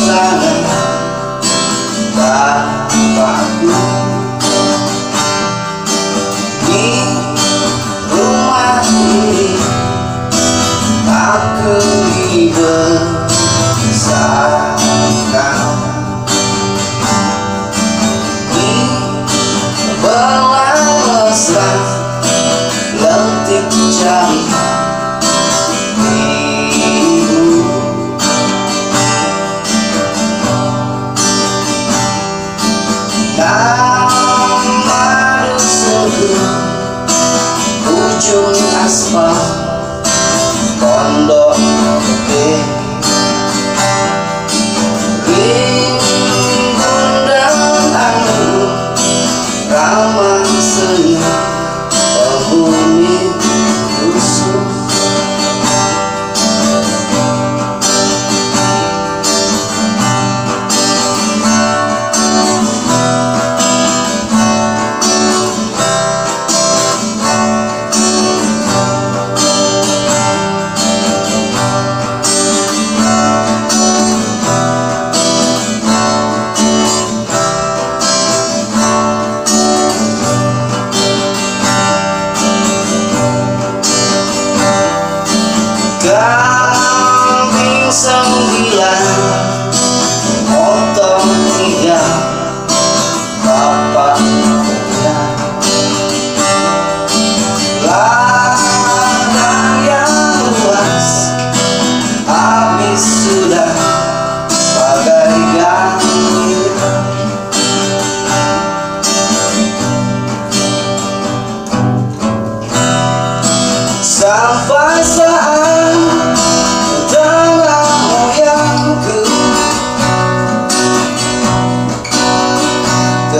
sana Bapakku Di rumah ini Tak kelibat cuando song we like.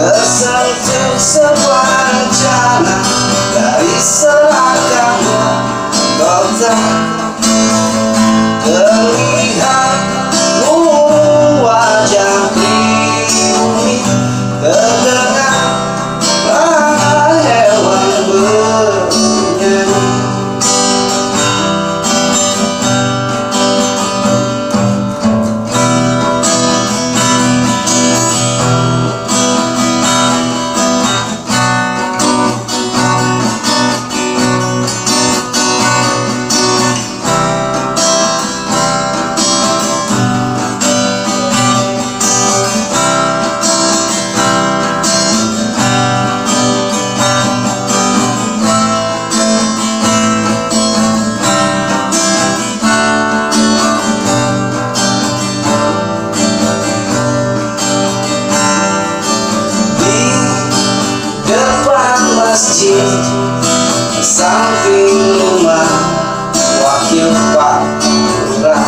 Tersentuh sebuah rencana Dari seragamnya kota. Terlihat samping rumah wakil Pak Lurah.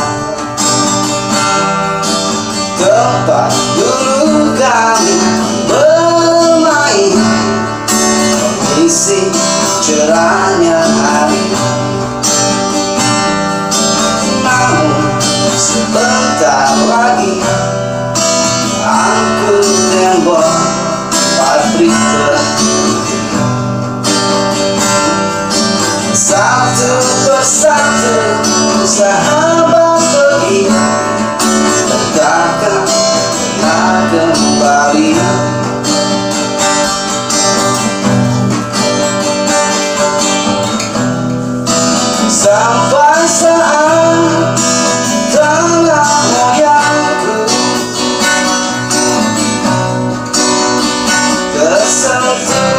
Tempat dulu kami bermain isi cerahnya hari. Namun sebentar lagi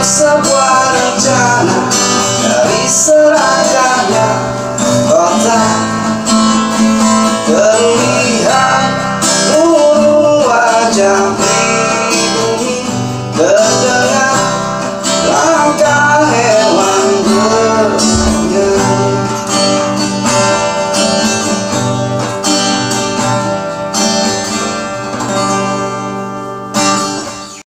It's